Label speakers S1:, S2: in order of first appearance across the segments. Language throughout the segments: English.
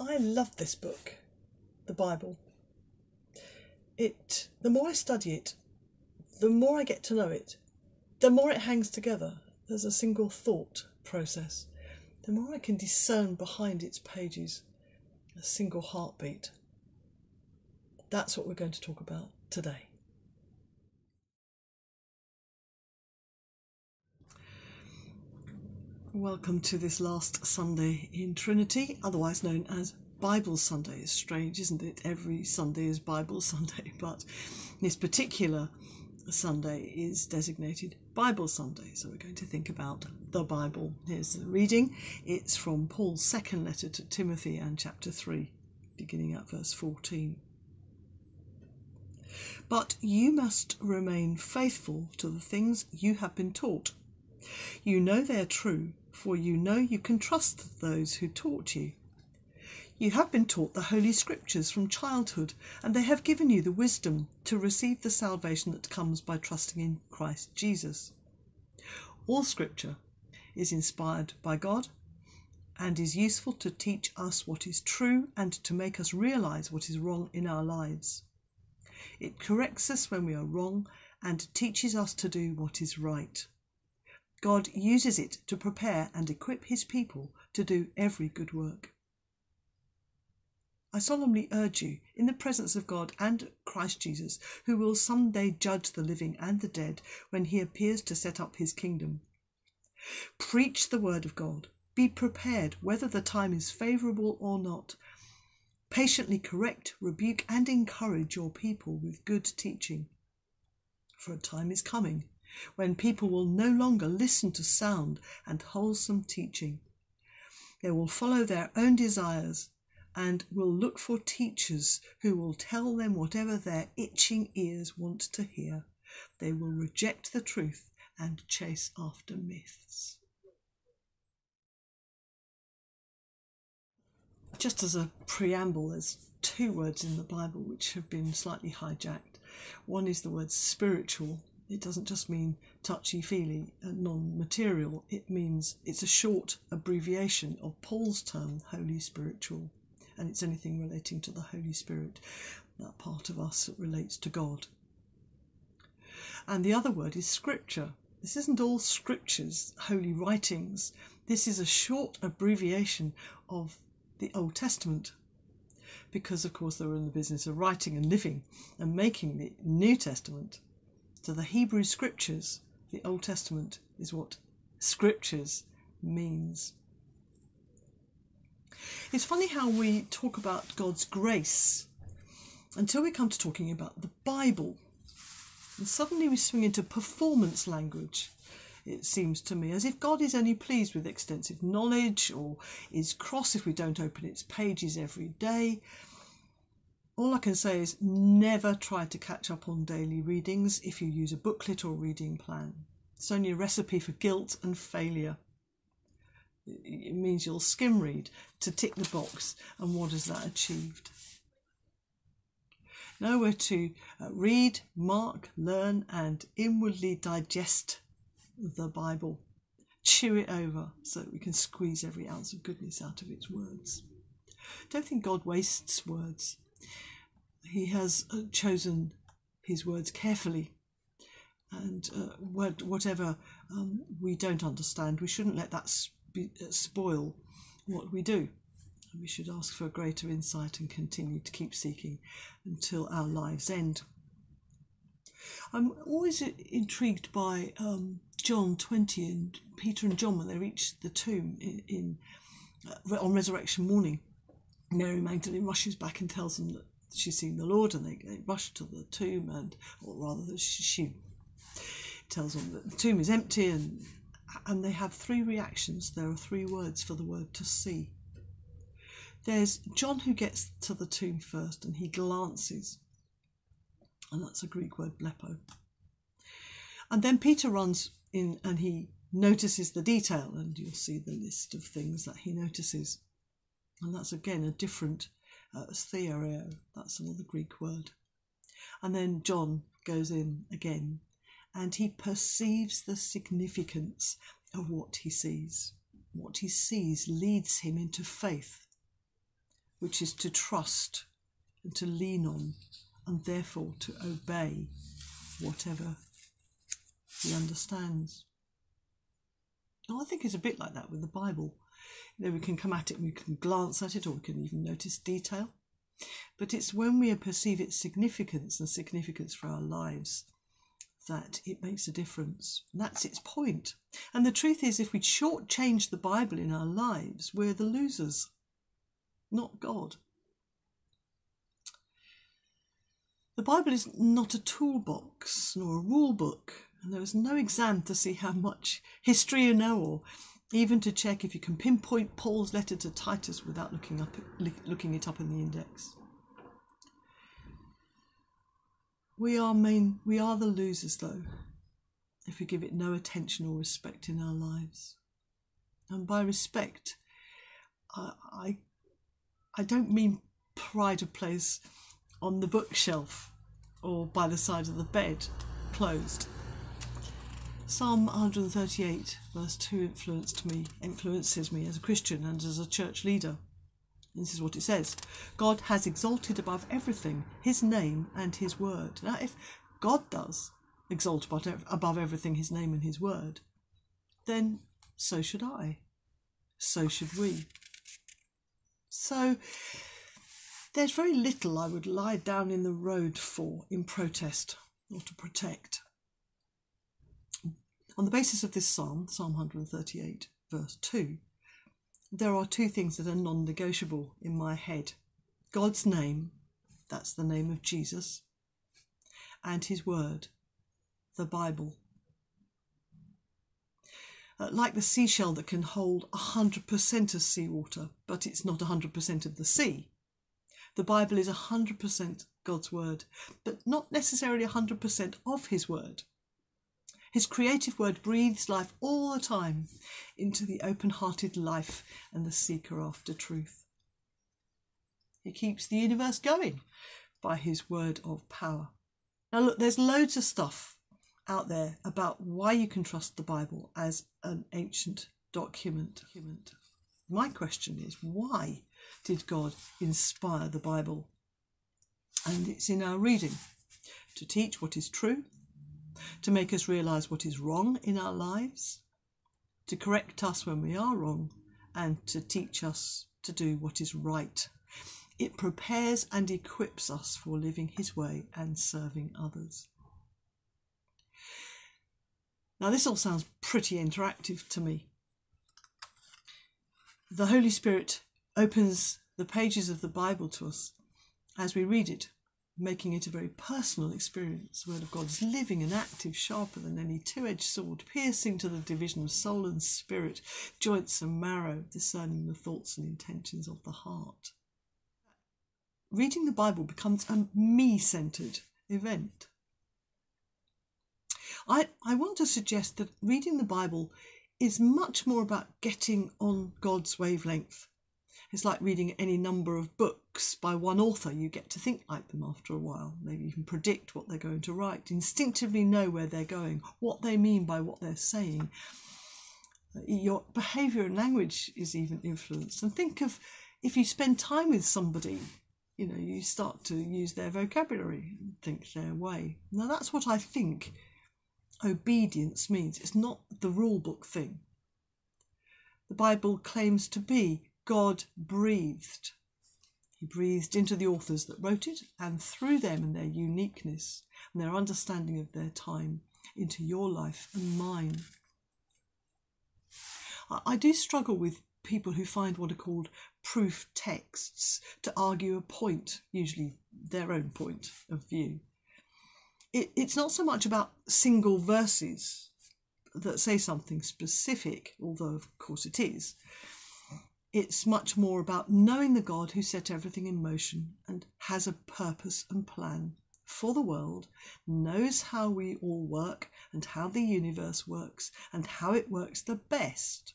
S1: I love this book, the Bible. It the more I study it, the more I get to know it, the more it hangs together as a single thought process, the more I can discern behind its pages a single heartbeat. That's what we're going to talk about today. Welcome to this last Sunday in Trinity, otherwise known as Bible Sunday. It's strange, isn't it? Every Sunday is Bible Sunday, but this particular Sunday is designated Bible Sunday. So we're going to think about the Bible. Here's the reading. It's from Paul's second letter to Timothy and chapter 3, beginning at verse 14. But you must remain faithful to the things you have been taught. You know they're true for you know you can trust those who taught you. You have been taught the Holy Scriptures from childhood, and they have given you the wisdom to receive the salvation that comes by trusting in Christ Jesus. All Scripture is inspired by God and is useful to teach us what is true and to make us realize what is wrong in our lives. It corrects us when we are wrong and teaches us to do what is right. God uses it to prepare and equip his people to do every good work. I solemnly urge you, in the presence of God and Christ Jesus, who will some day judge the living and the dead when he appears to set up his kingdom. Preach the word of God. Be prepared whether the time is favourable or not. Patiently correct, rebuke, and encourage your people with good teaching. For a time is coming when people will no longer listen to sound and wholesome teaching. They will follow their own desires and will look for teachers who will tell them whatever their itching ears want to hear. They will reject the truth and chase after myths. Just as a preamble, there's two words in the Bible which have been slightly hijacked. One is the word spiritual, it doesn't just mean touchy feely and non material, it means it's a short abbreviation of Paul's term, Holy Spiritual, and it's anything relating to the Holy Spirit, that part of us that relates to God. And the other word is Scripture. This isn't all scriptures, holy writings. This is a short abbreviation of the Old Testament. Because, of course, they were in the business of writing and living and making the New Testament. So the Hebrew scriptures, the Old Testament, is what scriptures means. It's funny how we talk about God's grace until we come to talking about the Bible. And suddenly we swing into performance language, it seems to me, as if God is only pleased with extensive knowledge or is cross if we don't open its pages every day all I can say is never try to catch up on daily readings if you use a booklet or reading plan. It's only a recipe for guilt and failure. It means you'll skim read to tick the box, and what has that achieved? Know where to uh, read, mark, learn, and inwardly digest the Bible. Chew it over so that we can squeeze every ounce of goodness out of its words. Don't think God wastes words he has uh, chosen his words carefully. And uh, whatever um, we don't understand, we shouldn't let that uh, spoil what we do. We should ask for greater insight and continue to keep seeking until our lives end. I'm always intrigued by um, John 20 and Peter and John when they reach the tomb in, in uh, on resurrection morning. Mary Magdalene rushes back and tells them that she's seen the Lord, and they, they rush to the tomb, and or rather, she, she tells them that the tomb is empty, and and they have three reactions. There are three words for the word to see. There's John who gets to the tomb first, and he glances, and that's a Greek word blepo. And then Peter runs in, and he notices the detail, and you'll see the list of things that he notices. And that's again a different uh, theoreo, that's another Greek word. And then John goes in again and he perceives the significance of what he sees. What he sees leads him into faith. which is to trust and to lean on, and therefore to obey whatever he understands. Now, I think it's a bit like that with the Bible. You know, we can come at it and we can glance at it, or we can even notice detail. But it's when we perceive its significance and significance for our lives that it makes a difference. That's its point. And the truth is, if we shortchange the Bible in our lives, we're the losers, not God. The Bible is not a toolbox nor a rule book, and there is no exam to see how much history you know or even to check if you can pinpoint Paul's letter to Titus without looking up looking it up in the index. We are main we are the losers though, if we give it no attention or respect in our lives. And by respect, I I, I don't mean pride of place on the bookshelf or by the side of the bed, closed. Psalm 138, verse 2 influenced me, influences me as a Christian and as a church leader. This is what it says God has exalted above everything his name and his word. Now, if God does exalt above everything his name and his word, then so should I. So should we. So, there's very little I would lie down in the road for in protest or to protect. On the basis of this psalm, Psalm 138, verse 2, there are two things that are non negotiable in my head God's name, that's the name of Jesus, and his word, the Bible. Uh, like the seashell that can hold 100% of seawater, but it's not 100% of the sea. The Bible is 100% God's word, but not necessarily 100% of his word. His creative word breathes life all the time into the open hearted life and the seeker after truth. He keeps the universe going by his word of power. Now, look, there's loads of stuff out there about why you can trust the Bible as an ancient document. My question is why did God inspire the Bible? And it's in our reading to teach what is true, to make us realize what is wrong in our lives, to correct us when we are wrong, and to teach us to do what is right. It prepares and equips us for living His way and serving others. Now, this all sounds pretty interactive to me. The Holy Spirit opens the pages of the Bible to us as we read it making it a very personal experience. The Word of God is living and active, sharper than any two edged sword, piercing to the division of soul and spirit, joints and marrow, discerning the thoughts and intentions of the heart. Reading the Bible becomes a me centered event. I, I want to suggest that reading the Bible is much more about getting on God's wavelength it's like reading any number of books by one author. You get to think like them after a while, maybe even predict what they're going to write, instinctively know where they're going, what they mean by what they're saying. Your behaviour and language is even influenced. And think of if you spend time with somebody, you know, you start to use their vocabulary and think their way. Now, that's what I think obedience means. It's not the rule book thing. The Bible claims to be God breathed. He breathed into the authors that wrote it and through them and their uniqueness and their understanding of their time into your life and mine. I do struggle with people who find what are called proof texts to argue a point, usually their own point of view. It, it's not so much about single verses that say something specific, although of course it is, it's much more about knowing the God who set everything in motion and has a purpose and plan for the world, knows how we all work and how the universe works and how it works the best.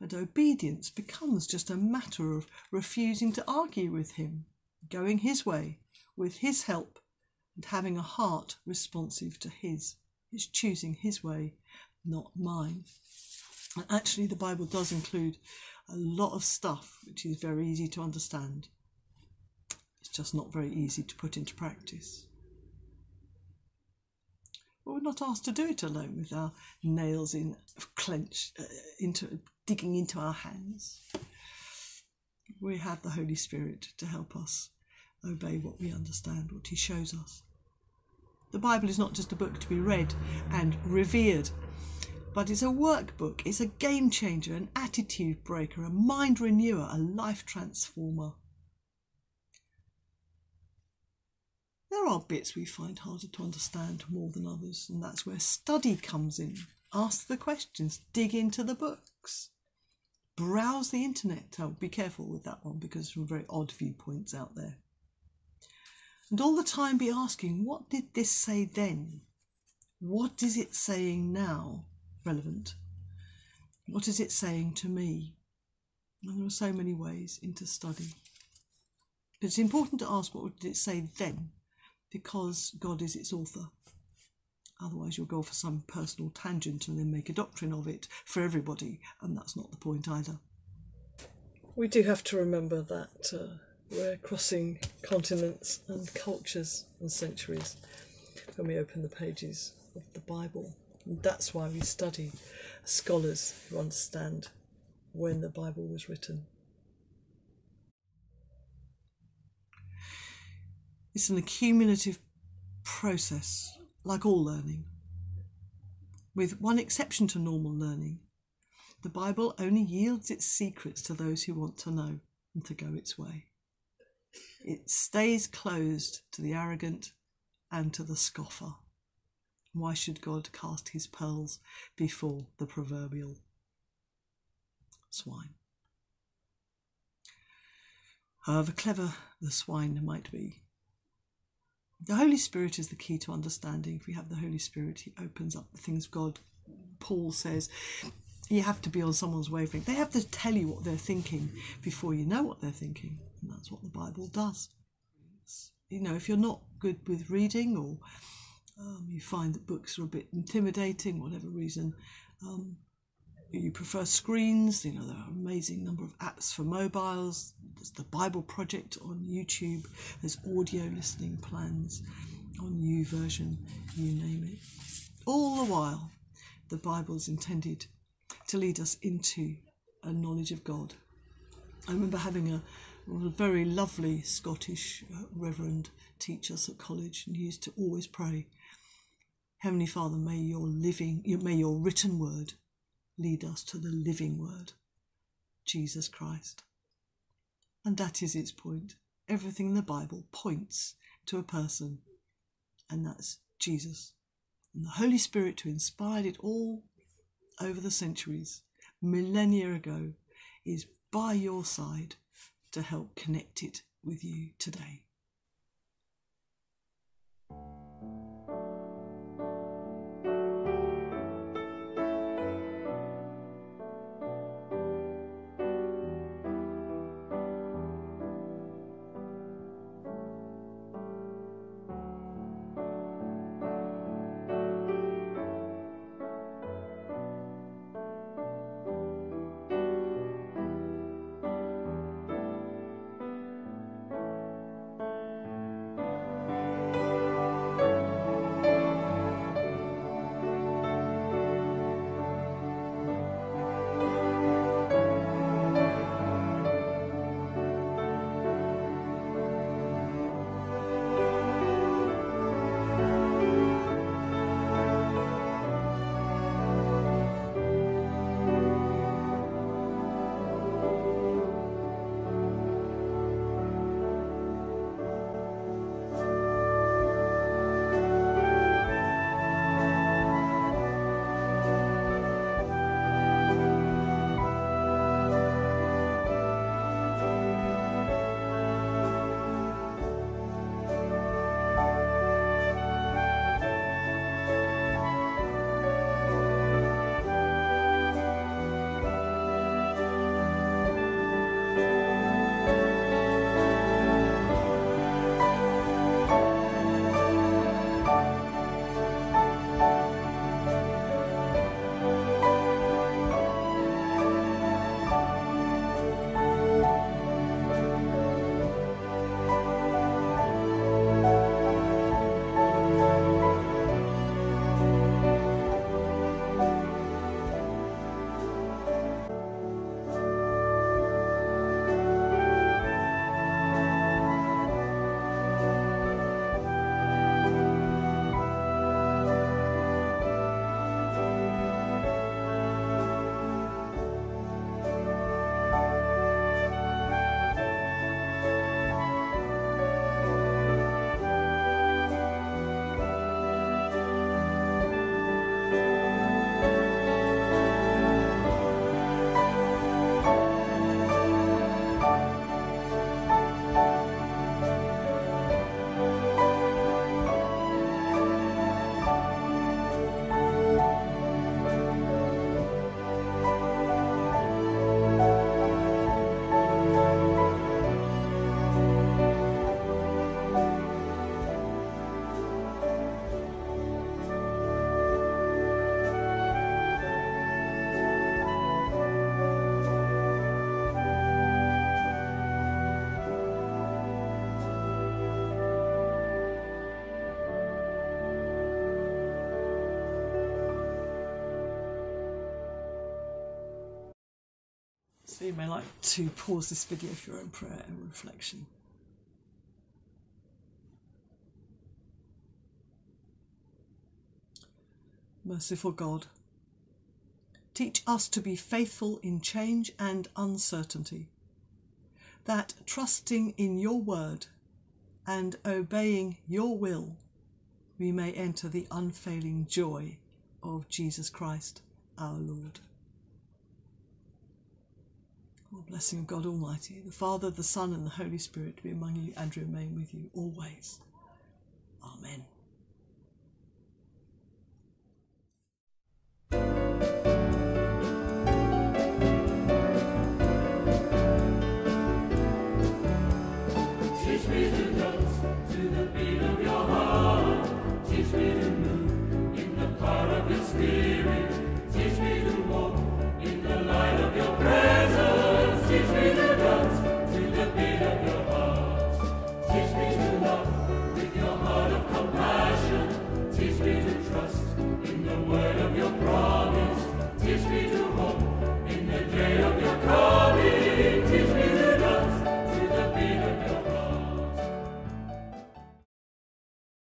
S1: And obedience becomes just a matter of refusing to argue with him, going his way with his help, and having a heart responsive to his. It's choosing his way, not mine. Actually, the Bible does include a lot of stuff which is very easy to understand. It's just not very easy to put into practice. But we're not asked to do it alone with our nails in clenched uh, into digging into our hands. We have the Holy Spirit to help us obey what we understand, what He shows us. The Bible is not just a book to be read and revered, but it's a workbook, it's a game changer, an attitude breaker, a mind renewer, a life transformer. There are bits we find harder to understand more than others, and that's where study comes in. Ask the questions, dig into the books, browse the internet. Oh, be careful with that one because there are very odd viewpoints out there. And all the time be asking, what did this say then? What is it saying now? Relevant. What is it saying to me? And there are so many ways into study. But it's important to ask what did it say then? because God is its author. Otherwise, you'll go for some personal tangent and then make a doctrine of it for everybody, and that's not the point either. We do have to remember that uh, we're crossing continents and cultures and centuries when we open the pages of the Bible. And that's why we study scholars who understand when the Bible was written. It's an accumulative process, like all learning. With one exception to normal learning, the Bible only yields its secrets to those who want to know and to go its way. It stays closed to the arrogant and to the scoffer. Why should God cast his pearls before the proverbial swine? However clever the swine might be, the Holy Spirit is the key to understanding. If we have the Holy Spirit, He opens up the things God. Paul says you have to be on someone's wavelength. They have to tell you what they're thinking before you know what they're thinking, and that's what the Bible does. You know, if you're not good with reading or um, you find that books are a bit intimidating, whatever reason, um, you prefer screens, you know, there are an amazing number of apps for mobiles. There's the Bible Project on YouTube. There's audio listening plans on YouVersion, you name it. All the while, the Bible is intended to lead us into a knowledge of God. I remember having a, a very lovely Scottish uh, reverend teach us at college, and he used to always pray, Heavenly Father, may your living, may your written word lead us to the living word, Jesus Christ. And that is its point. Everything in the Bible points to a person, and that's Jesus. And the Holy Spirit, who inspired it all over the centuries, millennia ago, is by your side to help connect it with you today. So you may like to pause this video for your own prayer and reflection. Merciful God, teach us to be faithful in change and uncertainty, that trusting in your word and obeying your will, we may enter the unfailing joy of Jesus Christ our Lord. The blessing of God Almighty, the Father, the Son, and the Holy Spirit be among you and remain with you always. Amen.